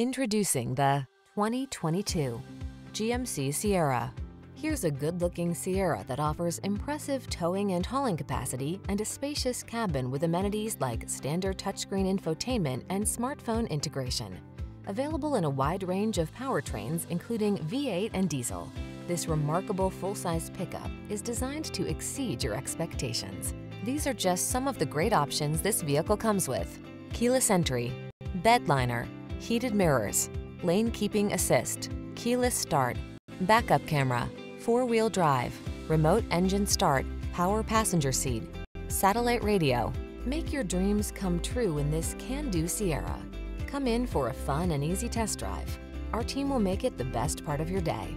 Introducing the 2022 GMC Sierra. Here's a good-looking Sierra that offers impressive towing and hauling capacity and a spacious cabin with amenities like standard touchscreen infotainment and smartphone integration. Available in a wide range of powertrains, including V8 and diesel, this remarkable full-size pickup is designed to exceed your expectations. These are just some of the great options this vehicle comes with. Keyless entry, bed liner, heated mirrors, lane keeping assist, keyless start, backup camera, four-wheel drive, remote engine start, power passenger seat, satellite radio. Make your dreams come true in this can-do Sierra. Come in for a fun and easy test drive. Our team will make it the best part of your day.